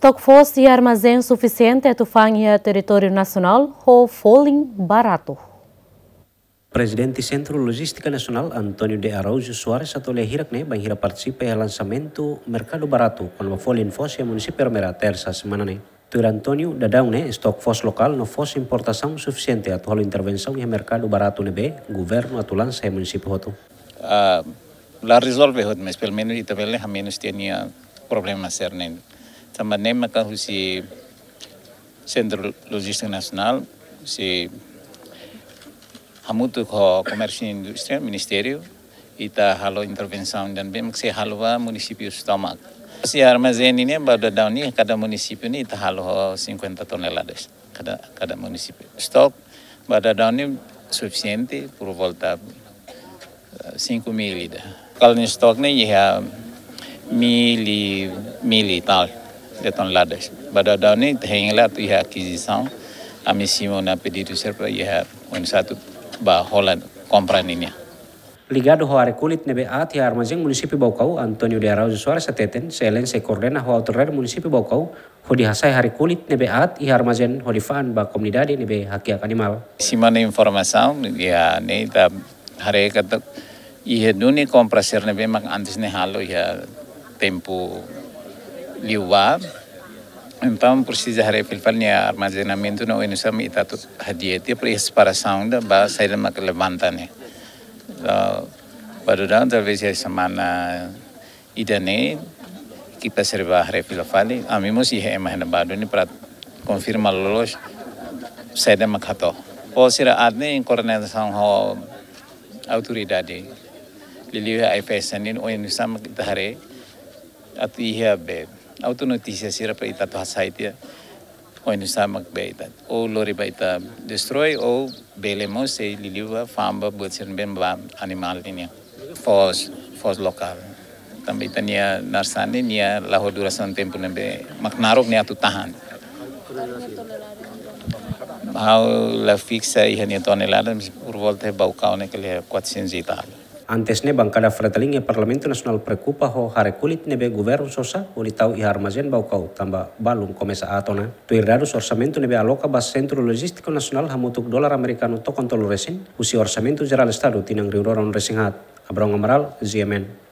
Stock fosse e armazém suficiente é tufanha território nacional ou foling barato. Presidente Centro Logística Nacional Antônio de Araújo Soares atau hirak ne banhira participa e lançamento Mercado Barato quando folin fosse município Romera terça semana ne. Tuir Antônio dadão ne stock fosse local não fosse importação suficiente atau halo intervenção e mercado barato ne be governo atau lança e município hoto. Uh, la resolve hot mas pelo menos itabele ha menos tinha problema ser ne. Ne maka husi Centro Logística Nacional si hamutu ko Comércio e Indústria, Ministério, halo intervenção dan bem se halwa município stomak. Si armazém ini pada tahun ini cada município ini ita halo 50 toneladas cada cada município. Stok pada tahun ini suficiente por volta 5 mil ida. Kalau ni stok ni ya mil e mil e tal de toneladas. Pada tahun ini hingga tu ya aquisição a missão na pedido serpa ya um satu ba Holland compra ninya. Ligado ao área kulit nebe at e armazém município Baucau, Antônio de Araújo Soares ateten, selen se coordena ao autoridade município Baucau, ho di hasai hari kulit nebe at e armazém ho di faan ba comunidade nebe hak animal. Simana informação, ya ne ta hari kata ihe duni compra ser nebe mak antes ne halo ya tempo liuar então precisa hari filfalnya armazenamento no itu tuh hadiah dia para sound ba saya mak levantan ne pada dalam talvez ya semana idane kita serba hari filfali ami mesti he emah na bado ni para confirma lolos saya mak hato po sira adne in coordenação ho autoridade. Liliu IFS ni o ini sama kita hari atu ihe be auto notícia sira para ita site o inu sama beita o lori baita destroy o bele mo se liliwa famba buat sir ben ba animal ini fos fos lokal também tania narsani nia laho duração tempo nembe maknarok nia tu tahan. How la fixa e nia tonelada por volta bau kau ne que 400 e tal Antes ne bancada frateling e Parlamento Nasional preocupa ho hare kulit nebe governo sosa o li tau i armazen bau kau tamba balum komesa atona. Tu irdados orçamento nebe aloca bas Centro Logístico Nacional hamutuk dolar americano to kontolo resin, usi orçamento geral estado tinang riuroron resingat. Abrão Amaral, GMN.